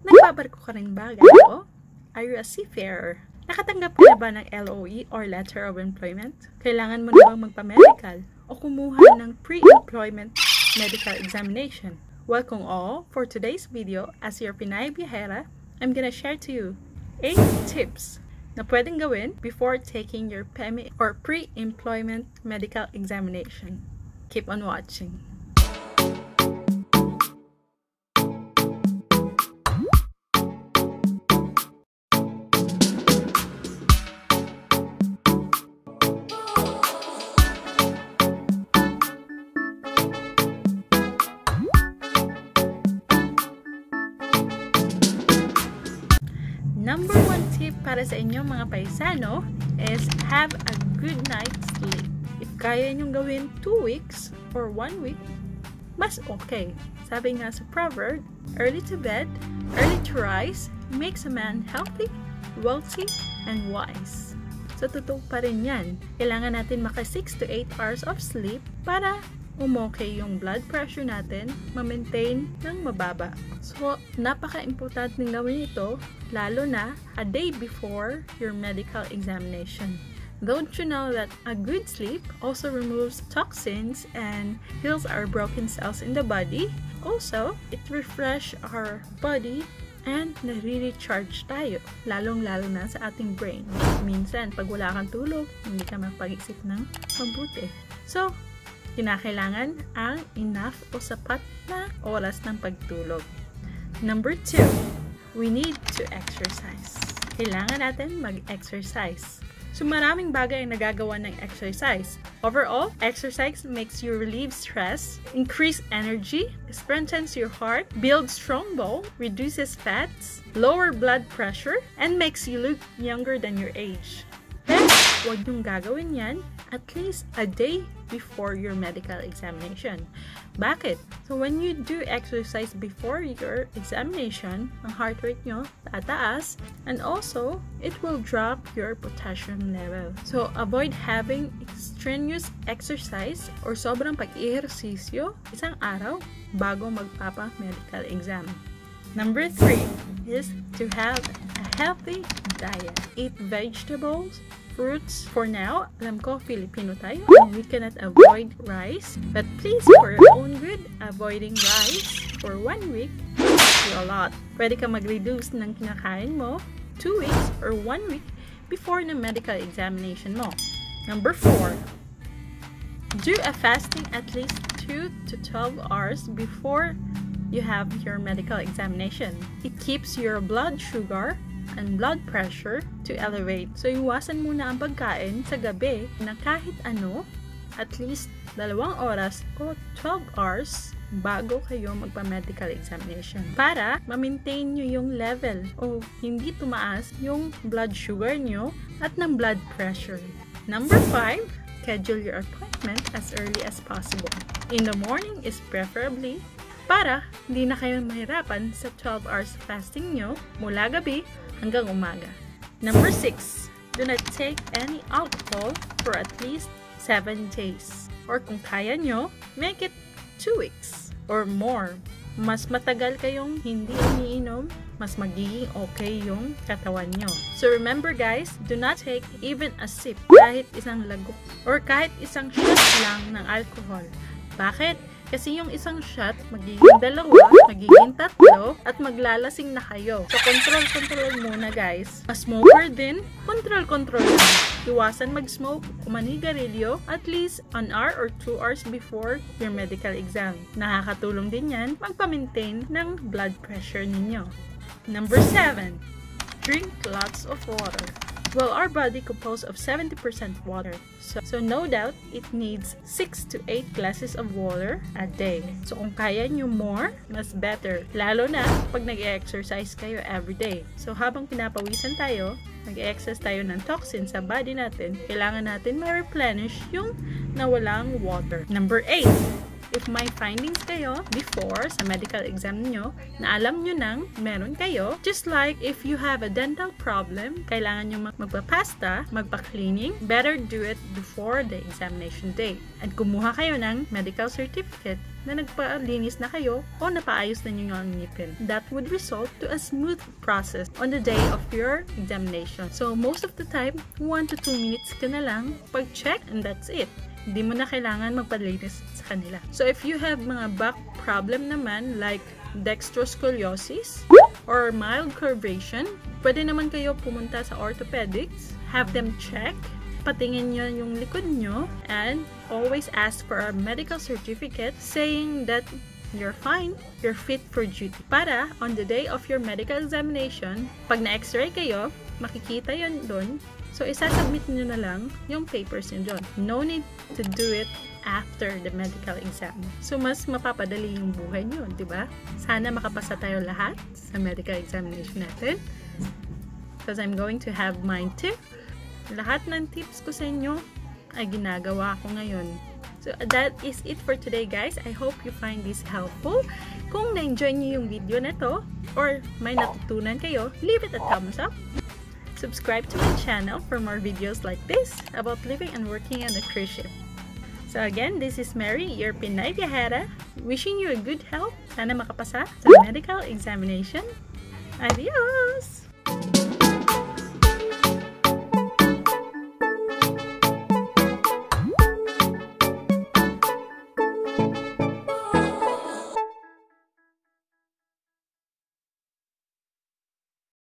Nagbabarko ka rin ba, gago? Are you a seafarer? Nakatanggap ka na ba ng LOE or Letter of Employment? Kailangan mo na bang magpa-medical o kumuha ng pre-employment medical examination? Welcome all for today's video as your Pinay Biyahera, I'm gonna share to you 8 tips na pwedeng gawin before taking your PEMI or pre-employment medical examination. Keep on watching. Para sa inyo mga paisano is have a good night's sleep. If kaya nyong gawin 2 weeks or 1 week, mas okay. Sabi nga sa proverb, early to bed, early to rise, makes a man healthy, wealthy, and wise. So, totoo pa rin yan. Kailangan natin maka 6 to 8 hours of sleep para umokay yung blood pressure natin, ma-maintain ng mababa. So, napaka-importante gawin ito, lalo na a day before your medical examination. Don't you know that a good sleep also removes toxins and heals our broken cells in the body? Also, it refresh our body and nare-recharge tayo, lalong-lalo na sa ating brain. Minsan, pag wala kang tulog, hindi ka mapag-isip ng mabuti. So, kinakailangan ang enough o sapat na oras ng pagtulog. Number two, we need to exercise. Kailangan natin mag-exercise. So maraming bagay ang nagagawa ng exercise. Overall, exercise makes you relieve stress, increase energy, strengthens your heart, builds strong bone, reduces fats, lower blood pressure, and makes you look younger than your age. Huwag niyong gagawin yan at least a day before your medical examination. Bakit? So, when you do exercise before your examination, ang heart rate nyo tataas and also, it will drop your potassium level. So, avoid having strenuous exercise or sobrang pag-ehersisyo isang araw bago magpapa-medical exam. Number three is to have a healthy diet. Eat vegetables, fruits. For now, alam ko Filipino tayo and we cannot avoid rice. But please, for your own good, avoiding rice for one week is a lot. Pwede ka mag-reduce ng kinakain mo 2 weeks or 1 week before na medical examination mo. Number 4, do a fasting at least 2 to 12 hours before you have your medical examination. It keeps your blood sugar and blood pressure to elevate. So, iwasan muna ang pagkain sa gabi na kahit ano, at least dalawang oras o 12 hours bago kayo magpa-medical examination para ma-maintain nyo yung level o hindi tumaas yung blood sugar nyo at ng blood pressure. Number 5, schedule your appointment as early as possible. In the morning is preferably para hindi na kayo mahirapan sa 12 hours fasting nyo mula gabi hanggang umaga. Number 6, do not take any alcohol for at least 7 days. Or kung kaya nyo, make it 2 weeks or more. Mas matagal kayong hindi iniinom, mas magiging okay yung katawan nyo. So remember guys, do not take even a sip kahit isang lagok or kahit isang shot lang ng alcohol. Bakit? Kasi yung isang shot, magiging dalawa, magiging tatlo, at maglalasing na kayo. So, control-control muna guys. A smoker din, control-control. Iwasan mag-smoke, umanigarilyo, at least an hour or two hours before your medical exam. Nakakatulong din yan magpa-maintain ng blood pressure ninyo. Number 7. Drink lots of water. Well, our body composed of 70% water. So, so no doubt, it needs 6 to 8 glasses of water a day. So kung kaya nyo more, mas better. Lalo na pag nag-exercise kayo every day. So habang pinapawisan tayo, nag-excess tayo ng toxin sa body natin, kailangan natin ma-replenish yung nawalang water. Number 8 if may findings kayo before sa medical exam nyo na alam nyo nang meron kayo. Just like if you have a dental problem, kailangan nyo mag magpapasta, magpa-cleaning, better do it before the examination day. At kumuha kayo ng medical certificate na nagpalinis na kayo o napaayos na nyo yung ngipin. That would result to a smooth process on the day of your examination. So, most of the time, 1 to 2 minutes ka na lang pag-check and that's it. Hindi mo na kailangan magpalinis sa kanila. So, if you have mga back problem naman like dextroscoliosis or mild curvation, pwede naman kayo pumunta sa orthopedics, have them check patingin nyo yung likod nyo and always ask for a medical certificate saying that you're fine, you're fit for duty. Para on the day of your medical examination, pag na-x-ray kayo, makikita yon doon. So, isasubmit nyo na lang yung papers nyo doon. No need to do it after the medical exam. So, mas mapapadali yung buhay nyo, di ba? Sana makapasa tayo lahat sa medical examination natin. Because I'm going to have mine too lahat ng tips ko sa inyo ay ginagawa ko ngayon. So, that is it for today, guys. I hope you find this helpful. Kung na-enjoy niyo yung video na to, or may natutunan kayo, leave it a thumbs up. Subscribe to my channel for more videos like this about living and working on a cruise ship. So again, this is Mary, your Pinay Viajera, wishing you a good health. Sana makapasa sa medical examination. Adios!